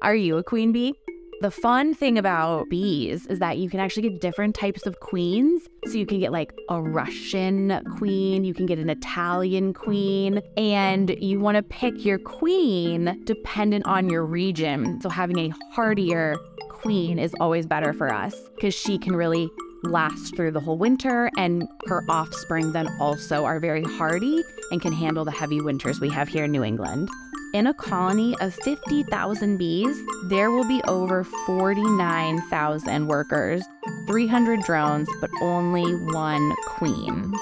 Are you a queen bee? The fun thing about bees is that you can actually get different types of queens. So you can get like a Russian queen, you can get an Italian queen, and you want to pick your queen dependent on your region. So having a hardier queen is always better for us because she can really last through the whole winter, and her offspring then also are very hardy and can handle the heavy winters we have here in New England. In a colony of 50,000 bees, there will be over 49,000 workers, 300 drones, but only one queen.